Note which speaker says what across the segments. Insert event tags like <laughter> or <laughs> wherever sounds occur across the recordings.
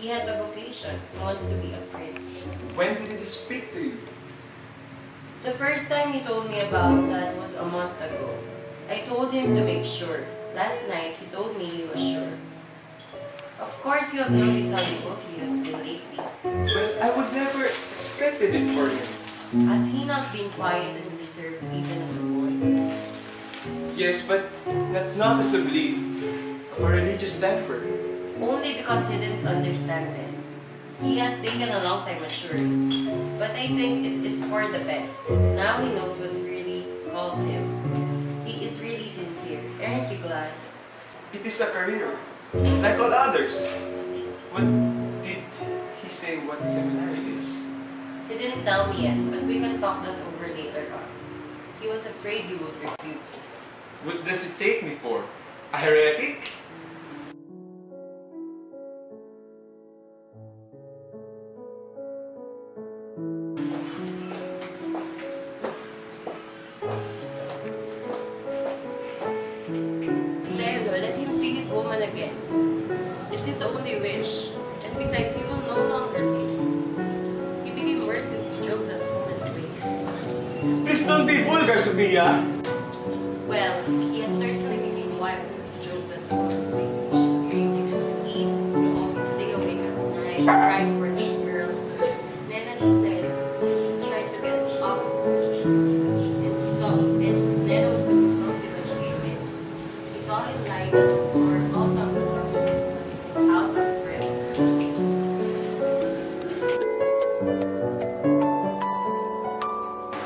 Speaker 1: He has a vocation. He wants to be a priest.
Speaker 2: When did he speak to you?
Speaker 1: The first time he told me about that was a month ago. I told him to make sure. Last night, he told me he was sure. Of course, you have noticed how devout he has been lately.
Speaker 2: But I would never expected it for him.
Speaker 1: Has he not been quiet and reserved even as a boy?
Speaker 2: Yes, but not noticeably of a religious temper.
Speaker 1: Only because he didn't understand it. He has taken a long time maturing. But I think it is for the best. Now he knows what really calls him. He is really sincere. Aren't you glad?
Speaker 2: It is a career, like all others. What did he say what seminary is?
Speaker 1: He didn't tell me yet, but we can talk that over later on. He was afraid you would refuse.
Speaker 2: What does it take me for? A heretic?
Speaker 1: Wish. And besides, he will no longer live. He became worse since he drove that woman away.
Speaker 2: Please don't be vulgar, Sophia!
Speaker 1: Well,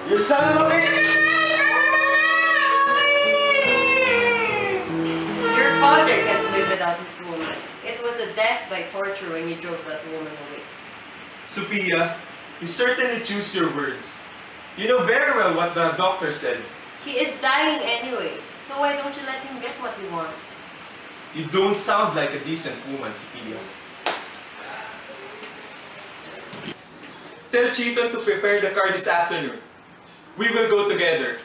Speaker 2: You son of a bitch!
Speaker 1: Your father can't live without his woman. It was a death by torture when you drove that woman away.
Speaker 2: Sophia, you certainly choose your words. You know very well what the doctor said.
Speaker 1: He is dying anyway, so why don't you let him get what he wants?
Speaker 2: You don't sound like a decent woman, Sophia. Tell Cheaton to prepare the car this afternoon. We will go together.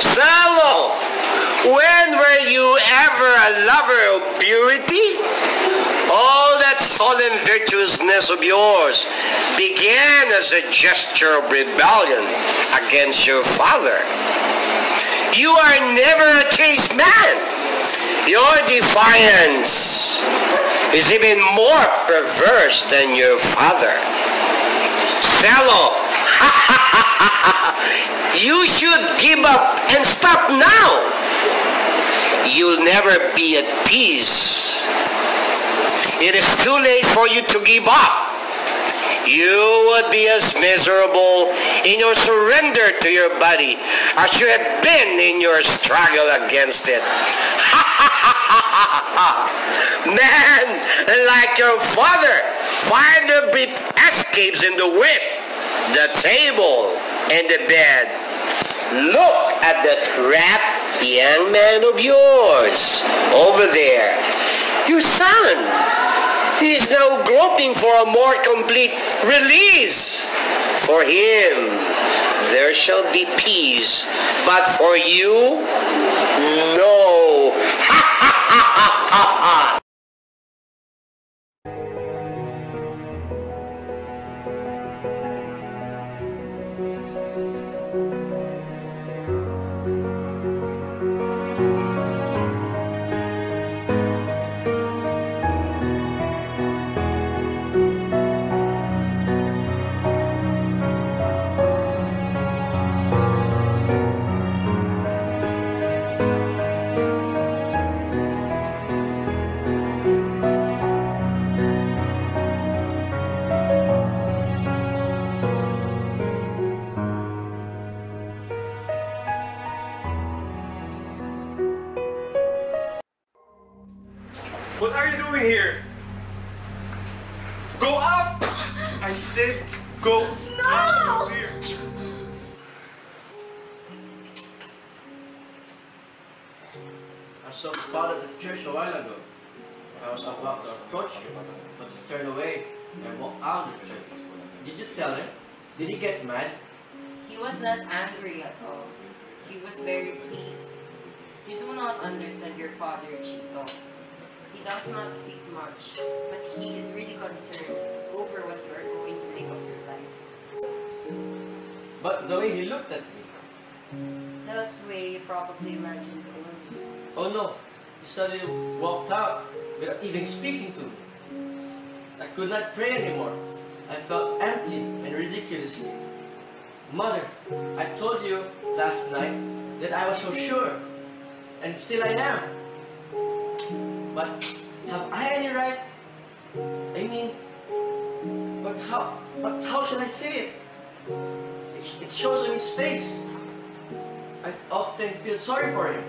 Speaker 3: Salo, when were you ever a lover of purity? All that solemn virtuousness of yours began as a gesture of rebellion against your father. You are never a chaste man. Your defiance is even more perverse than your father. Salo, <laughs> you should give up and stop now. You'll never be at peace. It is too late for you to give up. You would be as miserable in your surrender to your body as you have been in your struggle against it. <laughs> Man, like your father, find the brief escapes in the whip, the table, and the bed. Look at the trapped young man of yours over there. Your son. Is now groping for a more complete release. For him, there shall be peace. But for you, no. Ha ha ha ha ha ha.
Speaker 2: I
Speaker 4: saw the father of the church a while ago. I was about to approach you, but he turned away and walked out of the church. Did you tell him? Did he get mad?
Speaker 1: He was not angry at all. He was very pleased. You do not understand your father, Chito. He does not speak much, but he is really concerned over what you are going to make of your life.
Speaker 4: But the way he looked at me,
Speaker 1: That way you probably imagined only.
Speaker 4: Oh no, he suddenly walked out without even speaking to me. I could not pray anymore. I felt empty and ridiculous. Mother, I told you last night that I was so sure, and still I am. But have I any right? I mean, but how? But how should I say it? It, it shows on his face. I often feel sorry for him.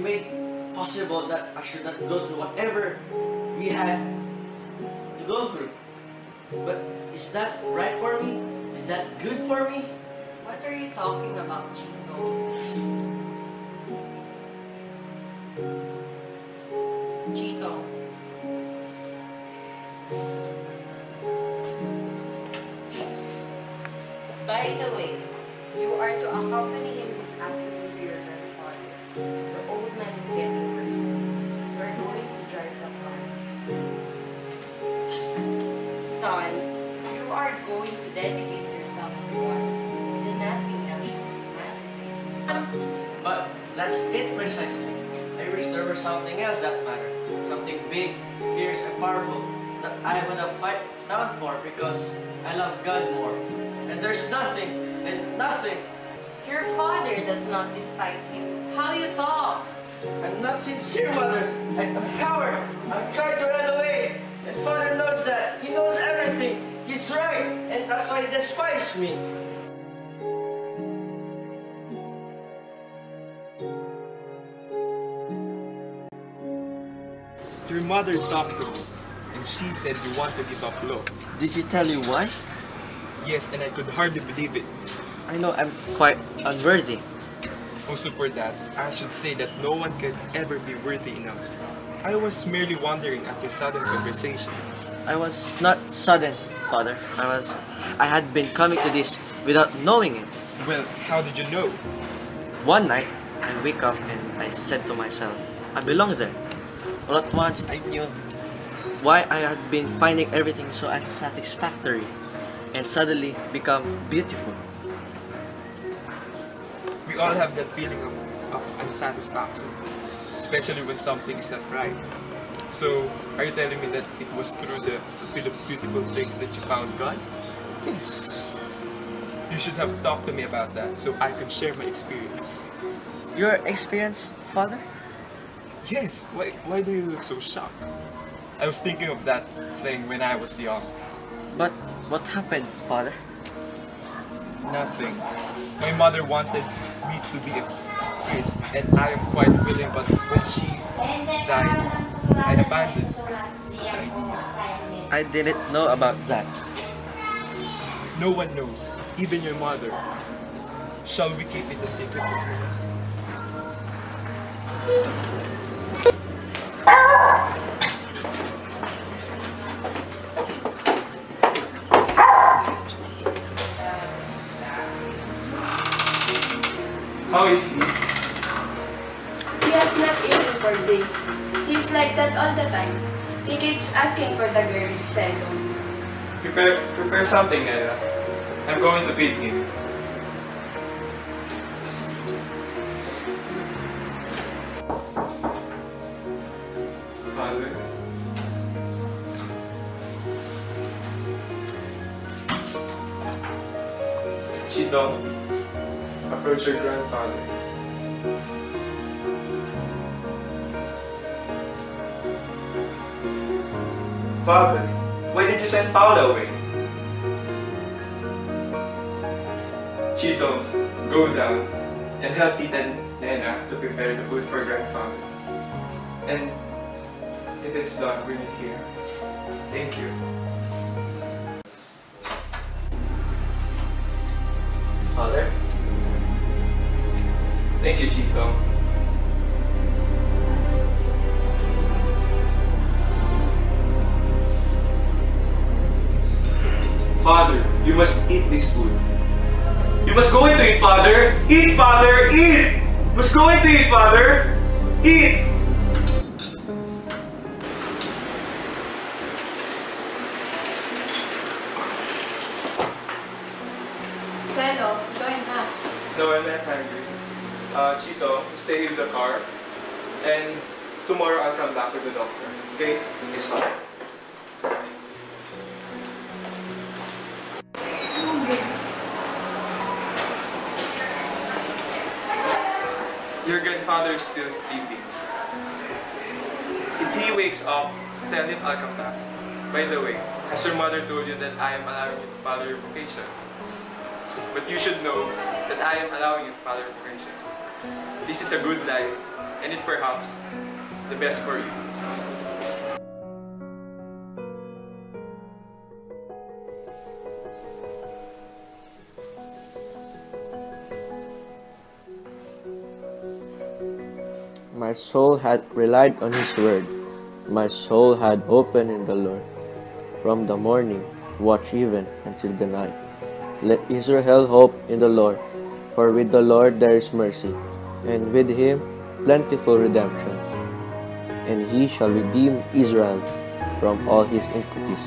Speaker 4: Made possible that I should not go through whatever we had to go through. But is that right for me? Is that good for me?
Speaker 1: What are you talking about, Chito?
Speaker 4: That's it precisely. I wish there was something else that mattered. Something big, fierce, and powerful that I would have fight down for because I love God more. And there's nothing and nothing.
Speaker 1: Your father does not despise you. How you talk?
Speaker 4: I'm not sincere, mother. I'm a coward. I'm trying to run away. And father knows that. He knows everything. He's right. And that's why he despises me.
Speaker 2: Mother talked to me, and she said you want to give up law.
Speaker 4: Did she tell you why?
Speaker 2: Yes, and I could hardly believe it.
Speaker 4: I know I'm quite unworthy.
Speaker 2: Also for that, I should say that no one can ever be worthy enough. I was merely wondering at your sudden conversation.
Speaker 4: I was not sudden, father. I was I had been coming to this without knowing it.
Speaker 2: Well, how did you know?
Speaker 4: One night, I wake up and I said to myself, I belong there. All at once, I knew why I had been finding everything so unsatisfactory and suddenly become beautiful.
Speaker 2: We all have that feeling of, of unsatisfaction, especially when something is not right. So, are you telling me that it was through the feel of beautiful things that you found God?
Speaker 4: Yes.
Speaker 2: You should have talked to me about that so I could share my experience.
Speaker 4: Your experience, father?
Speaker 2: Yes, why, why do you look so shocked? I was thinking of that thing when I was young.
Speaker 4: But what happened, father?
Speaker 2: Nothing. My mother wanted me to be a priest, and I am quite willing, but when she died, I abandoned the.
Speaker 4: I didn't know about that.
Speaker 2: No one knows, even your mother. Shall we keep it a secret between us?
Speaker 5: All the time. He keeps asking for the girl, Selo.
Speaker 2: Prepare, prepare something, Nena. I'm going to feed him. Father. Chidong, approach your grandfather. Father, why did you send Paula away? Chito, go down and help Tita Nena to prepare the food for grandfather. And if it's done, bring it here. Thank you.
Speaker 4: Father?
Speaker 2: Thank you, Chito. Father, you must eat this food. You must go into it, Father. Eat, Father, eat. Must go into it, Father. Eat.
Speaker 5: Selo, join us.
Speaker 2: No, I'm not hungry. Uh, Chito, stay in the car. And tomorrow I'll come back with the doctor. Okay?
Speaker 4: Yes, Father.
Speaker 2: Still sleeping. If he wakes up, tell him I'll come back. By the way, has your mother told you that I am allowing you to follow your vocation? But you should know that I am allowing you to follow your vocation. This is a good life, and it perhaps the best for you.
Speaker 6: My soul had relied on his word. My soul had hoped in the Lord. From the morning, watch even until the night. Let Israel hope in the Lord, for with the Lord there is mercy, and with him plentiful redemption. And he shall redeem Israel from all his iniquities.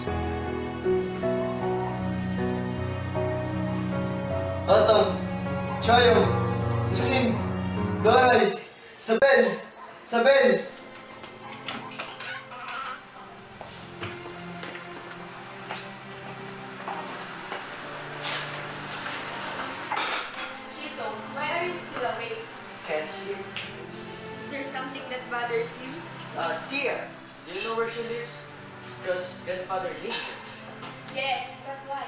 Speaker 4: Atom, Chayo, Lusin, Doray, Isabel, Isabel!
Speaker 5: Chito, why are you still awake?
Speaker 4: Can't see her.
Speaker 5: Is there something that bothers you?
Speaker 4: Uh, Tia, do you know where she lives? Because grandfather needs her.
Speaker 5: Yes, but why?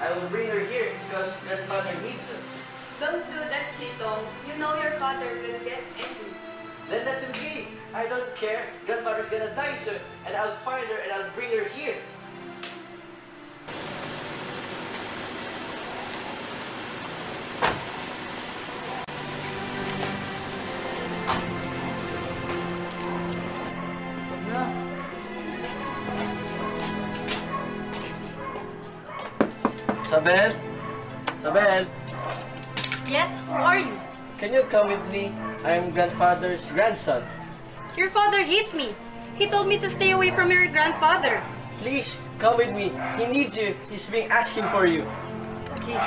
Speaker 4: I will bring her here because grandfather needs her.
Speaker 5: Don't do that, Chito. You know your father will get angry.
Speaker 4: Then let him be. I don't care. Grandmother's gonna die soon, and I'll find her and I'll bring her here. Isabel? Isabel?
Speaker 1: Yes, who are you?
Speaker 4: Can you come with me? I am grandfather's grandson.
Speaker 1: Your father hates me. He told me to stay away from your grandfather.
Speaker 4: Please, come with me. He needs you. He's been asking for you.
Speaker 1: Okay.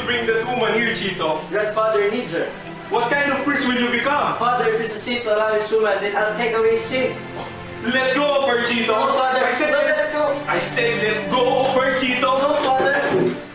Speaker 2: To bring that woman here, Chito?
Speaker 4: Grandfather needs her.
Speaker 2: What kind of priest will you become?
Speaker 4: Father, if it's a sin to allow this woman, then I'll take away sin.
Speaker 2: Let go of her, Chito.
Speaker 4: No, Father.
Speaker 2: I said let
Speaker 4: go.
Speaker 2: I said let go of her, Chito.
Speaker 4: No, Father.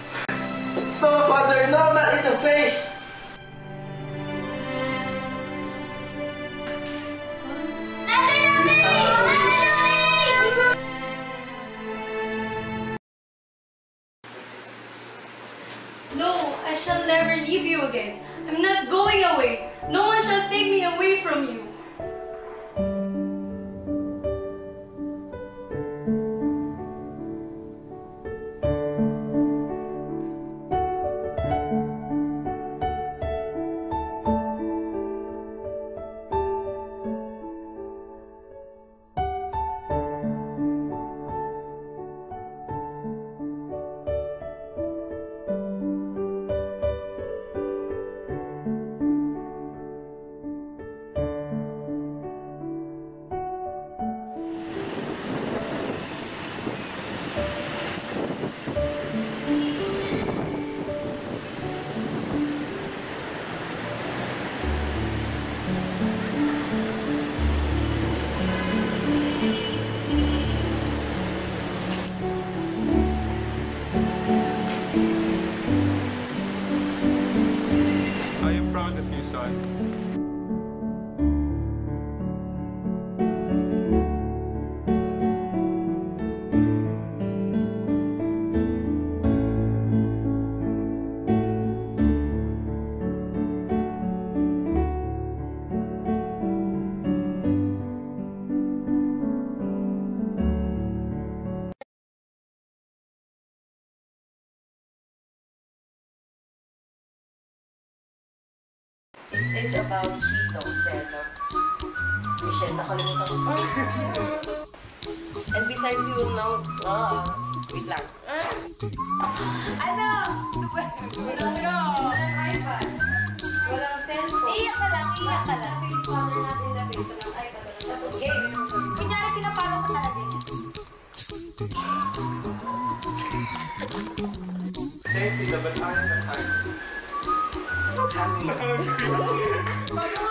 Speaker 1: About Venom. Eh, shit, nakalimutan ko. And besides, you will know, ah, wait lang.
Speaker 7: Ano? Ano? iPad. Walang cellphone. Iyak ka lang, iyak ka lang. Face natin na face. Walang iPad. Game. Kunyari, pinapalo ka talaga
Speaker 2: but I am the time. What <laughs>